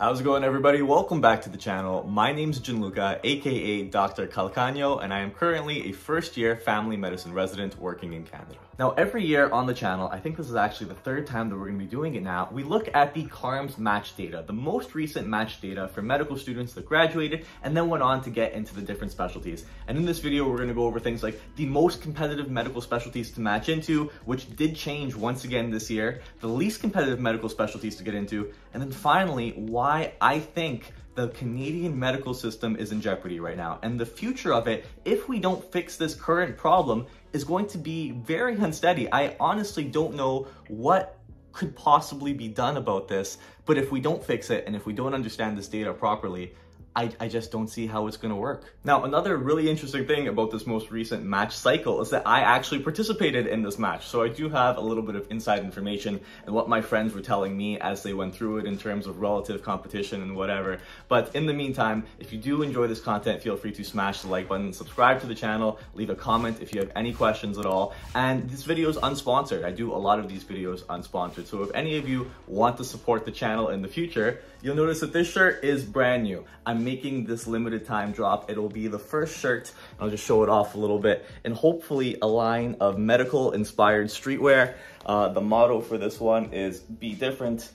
How's it going everybody? Welcome back to the channel. My name's Gianluca, aka Dr. Calcagno, and I am currently a first year family medicine resident working in Canada. Now every year on the channel, I think this is actually the third time that we're gonna be doing it now, we look at the CARMS match data, the most recent match data for medical students that graduated and then went on to get into the different specialties. And in this video, we're gonna go over things like the most competitive medical specialties to match into, which did change once again this year, the least competitive medical specialties to get into, and then finally, why I think the Canadian medical system is in jeopardy right now. And the future of it, if we don't fix this current problem, is going to be very unsteady. I honestly don't know what could possibly be done about this, but if we don't fix it and if we don't understand this data properly, I, I just don't see how it's gonna work. Now, another really interesting thing about this most recent match cycle is that I actually participated in this match. So I do have a little bit of inside information and what my friends were telling me as they went through it in terms of relative competition and whatever. But in the meantime, if you do enjoy this content, feel free to smash the like button, subscribe to the channel, leave a comment if you have any questions at all. And this video is unsponsored. I do a lot of these videos unsponsored. So if any of you want to support the channel in the future, you'll notice that this shirt is brand new. I'm making this limited time drop. It'll be the first shirt. I'll just show it off a little bit and hopefully a line of medical inspired streetwear. Uh, the motto for this one is be different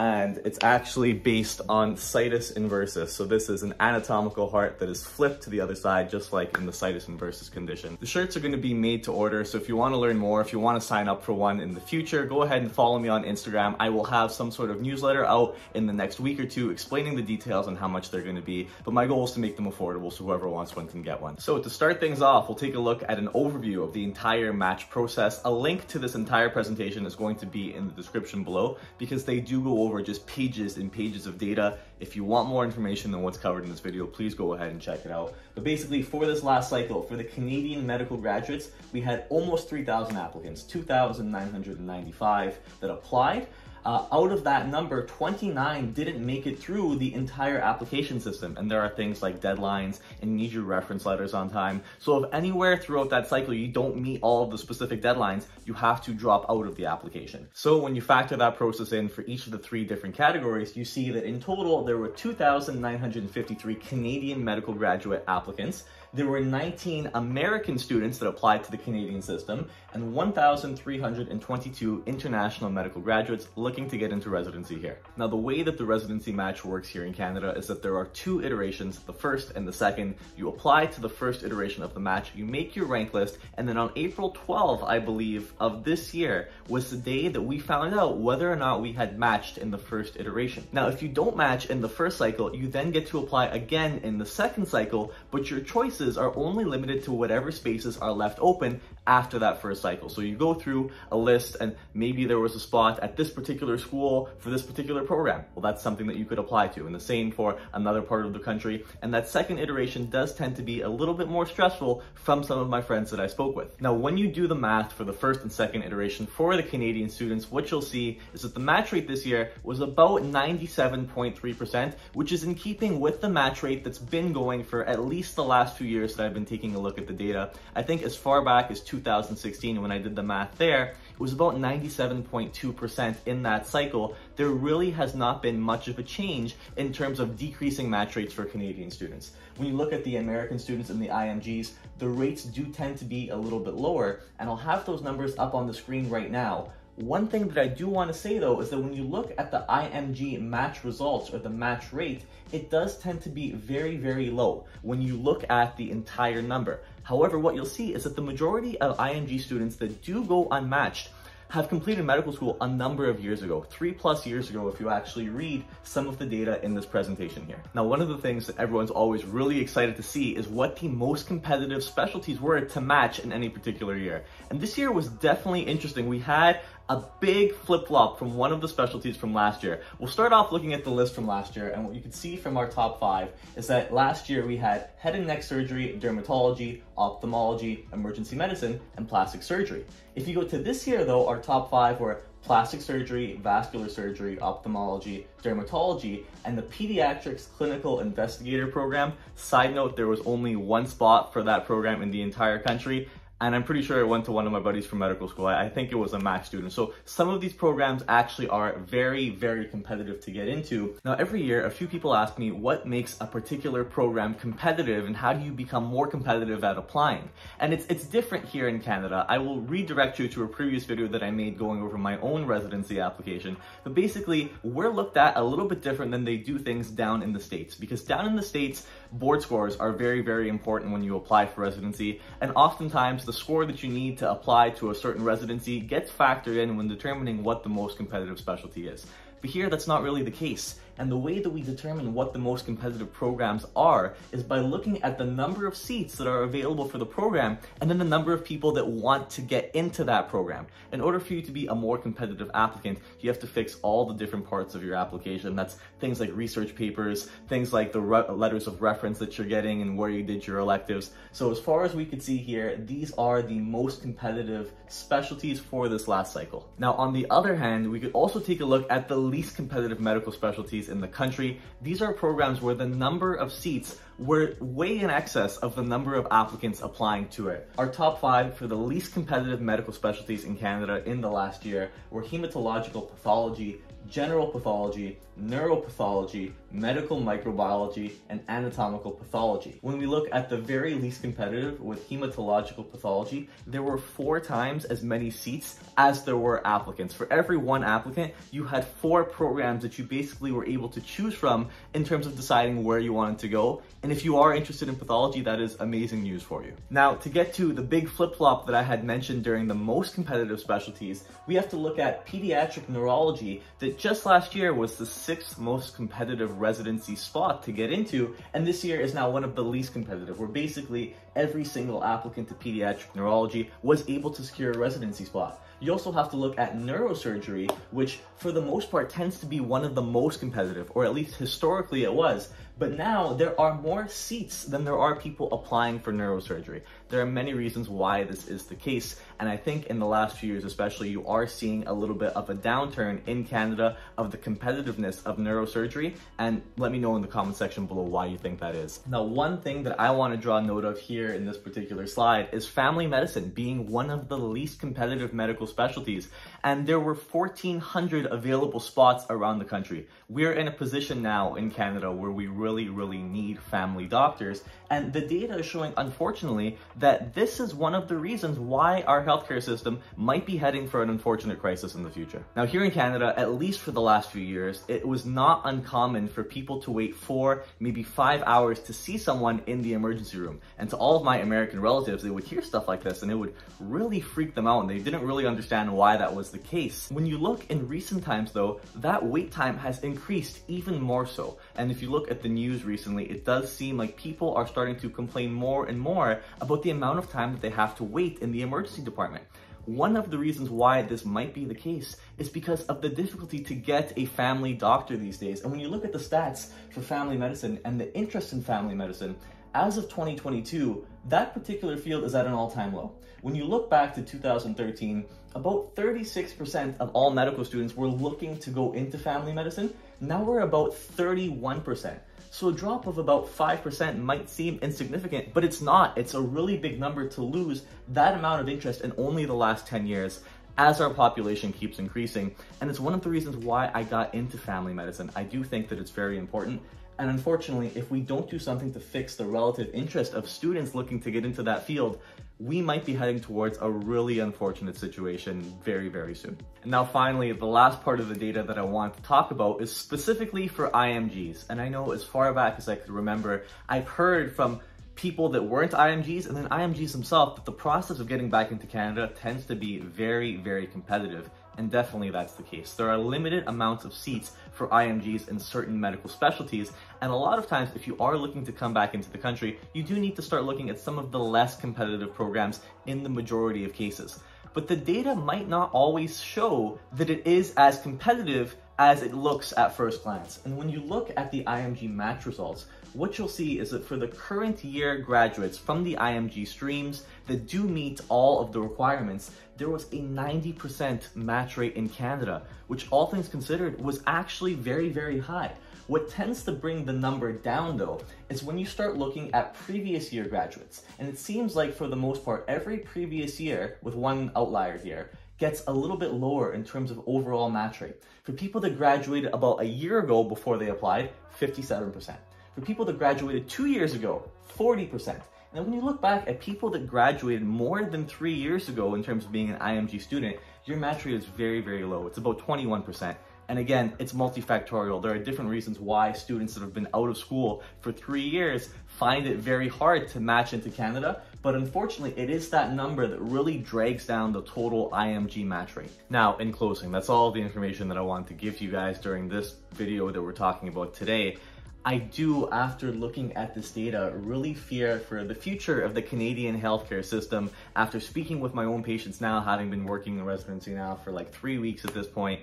and it's actually based on situs inversus. So this is an anatomical heart that is flipped to the other side, just like in the situs inversus condition. The shirts are gonna be made to order, so if you wanna learn more, if you wanna sign up for one in the future, go ahead and follow me on Instagram. I will have some sort of newsletter out in the next week or two explaining the details on how much they're gonna be, but my goal is to make them affordable so whoever wants one can get one. So to start things off, we'll take a look at an overview of the entire match process. A link to this entire presentation is going to be in the description below because they do go over just pages and pages of data. If you want more information than what's covered in this video, please go ahead and check it out. But basically for this last cycle, for the Canadian medical graduates, we had almost 3,000 applicants, 2,995 that applied. Uh, out of that number, 29 didn't make it through the entire application system. And there are things like deadlines and need your reference letters on time. So if anywhere throughout that cycle you don't meet all of the specific deadlines, you have to drop out of the application. So when you factor that process in for each of the three different categories, you see that in total there were 2,953 Canadian medical graduate applicants there were 19 American students that applied to the Canadian system and 1,322 international medical graduates looking to get into residency here. Now, the way that the residency match works here in Canada is that there are two iterations, the first and the second. You apply to the first iteration of the match, you make your rank list, and then on April 12, I believe, of this year was the day that we found out whether or not we had matched in the first iteration. Now, if you don't match in the first cycle, you then get to apply again in the second cycle, but your choice are only limited to whatever spaces are left open after that first cycle. So you go through a list and maybe there was a spot at this particular school for this particular program. Well, that's something that you could apply to and the same for another part of the country. And that second iteration does tend to be a little bit more stressful from some of my friends that I spoke with. Now, when you do the math for the first and second iteration for the Canadian students, what you'll see is that the match rate this year was about 97.3%, which is in keeping with the match rate that's been going for at least the last few years that I've been taking a look at the data. I think as far back as 2016, when I did the math there, it was about 97.2% in that cycle. There really has not been much of a change in terms of decreasing match rates for Canadian students. When you look at the American students and the IMGs, the rates do tend to be a little bit lower, and I'll have those numbers up on the screen right now. One thing that I do want to say though is that when you look at the IMG match results or the match rate, it does tend to be very, very low when you look at the entire number. However, what you'll see is that the majority of IMG students that do go unmatched have completed medical school a number of years ago, three plus years ago if you actually read some of the data in this presentation here. Now, one of the things that everyone's always really excited to see is what the most competitive specialties were to match in any particular year. And this year was definitely interesting. We had a big flip-flop from one of the specialties from last year. We'll start off looking at the list from last year, and what you can see from our top five is that last year we had head and neck surgery, dermatology, ophthalmology, emergency medicine, and plastic surgery. If you go to this year though, our top five were plastic surgery, vascular surgery, ophthalmology, dermatology, and the pediatrics clinical investigator program. Side note, there was only one spot for that program in the entire country, and I'm pretty sure I went to one of my buddies from medical school. I, I think it was a Mac student. So some of these programs actually are very, very competitive to get into. Now, every year, a few people ask me what makes a particular program competitive and how do you become more competitive at applying? And it's, it's different here in Canada. I will redirect you to a previous video that I made going over my own residency application. But basically, we're looked at a little bit different than they do things down in the States. Because down in the States, board scores are very, very important when you apply for residency. And oftentimes, the score that you need to apply to a certain residency gets factored in when determining what the most competitive specialty is. But here, that's not really the case. And the way that we determine what the most competitive programs are is by looking at the number of seats that are available for the program and then the number of people that want to get into that program. In order for you to be a more competitive applicant, you have to fix all the different parts of your application. That's things like research papers, things like the letters of reference that you're getting and where you did your electives. So as far as we could see here, these are the most competitive specialties for this last cycle. Now, on the other hand, we could also take a look at the least competitive medical specialties in the country. These are programs where the number of seats were way in excess of the number of applicants applying to it. Our top five for the least competitive medical specialties in Canada in the last year were hematological pathology, general pathology, neuropathology, medical microbiology, and anatomical pathology. When we look at the very least competitive with hematological pathology, there were four times as many seats as there were applicants. For every one applicant, you had four programs that you basically were able to choose from in terms of deciding where you wanted to go. And if you are interested in pathology, that is amazing news for you. Now, to get to the big flip-flop that I had mentioned during the most competitive specialties, we have to look at pediatric neurology that just last year was the sixth most competitive residency spot to get into, and this year is now one of the least competitive, where basically every single applicant to pediatric neurology was able to secure a residency spot. You also have to look at neurosurgery, which for the most part tends to be one of the most competitive, or at least historically it was. But now there are more seats than there are people applying for neurosurgery. There are many reasons why this is the case. And I think in the last few years, especially, you are seeing a little bit of a downturn in Canada of the competitiveness of neurosurgery. And let me know in the comment section below why you think that is. Now, one thing that I want to draw note of here in this particular slide is family medicine being one of the least competitive medical specialties. And there were 1,400 available spots around the country. We're in a position now in Canada where we really really, need family doctors. And the data is showing, unfortunately, that this is one of the reasons why our healthcare system might be heading for an unfortunate crisis in the future. Now, here in Canada, at least for the last few years, it was not uncommon for people to wait four, maybe five hours to see someone in the emergency room. And to all of my American relatives, they would hear stuff like this and it would really freak them out and they didn't really understand why that was the case. When you look in recent times though, that wait time has increased even more so. And if you look at the news recently, it does seem like people are starting to complain more and more about the amount of time that they have to wait in the emergency department. One of the reasons why this might be the case is because of the difficulty to get a family doctor these days. And when you look at the stats for family medicine and the interest in family medicine, as of 2022, that particular field is at an all-time low. When you look back to 2013, about 36% of all medical students were looking to go into family medicine. Now we're about 31%. So a drop of about 5% might seem insignificant, but it's not. It's a really big number to lose that amount of interest in only the last 10 years as our population keeps increasing. And it's one of the reasons why I got into family medicine. I do think that it's very important. And unfortunately, if we don't do something to fix the relative interest of students looking to get into that field, we might be heading towards a really unfortunate situation very, very soon. And now finally, the last part of the data that I want to talk about is specifically for IMGs. And I know as far back as I could remember, I've heard from people that weren't IMGs and then IMGs themselves that the process of getting back into Canada tends to be very, very competitive. And definitely that's the case. There are limited amounts of seats for IMGs in certain medical specialties, and a lot of times if you are looking to come back into the country, you do need to start looking at some of the less competitive programs in the majority of cases. But the data might not always show that it is as competitive as it looks at first glance. And when you look at the IMG match results, what you'll see is that for the current year graduates from the IMG streams that do meet all of the requirements, there was a 90% match rate in Canada, which all things considered was actually very, very high. What tends to bring the number down though is when you start looking at previous year graduates. And it seems like for the most part, every previous year, with one outlier here, gets a little bit lower in terms of overall match rate. For people that graduated about a year ago before they applied, 57%. For people that graduated two years ago, 40%. And when you look back at people that graduated more than three years ago in terms of being an IMG student, your match rate is very, very low. It's about 21%. And again, it's multifactorial. There are different reasons why students that have been out of school for three years find it very hard to match into Canada. But unfortunately, it is that number that really drags down the total IMG match rate. Now, in closing, that's all the information that I wanted to give you guys during this video that we're talking about today. I do, after looking at this data, really fear for the future of the Canadian healthcare system. After speaking with my own patients now, having been working in residency now for like three weeks at this point,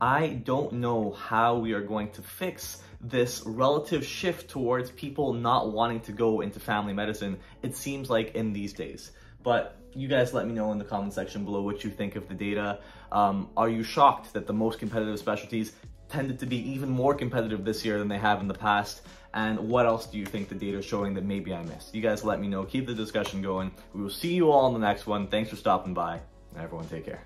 I don't know how we are going to fix this relative shift towards people not wanting to go into family medicine, it seems like in these days. But you guys let me know in the comment section below what you think of the data. Um, are you shocked that the most competitive specialties tended to be even more competitive this year than they have in the past? And what else do you think the data is showing that maybe I missed? You guys let me know. Keep the discussion going. We will see you all in the next one. Thanks for stopping by. And everyone take care.